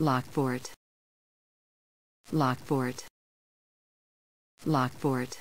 Lockport. Lockport. Lockport.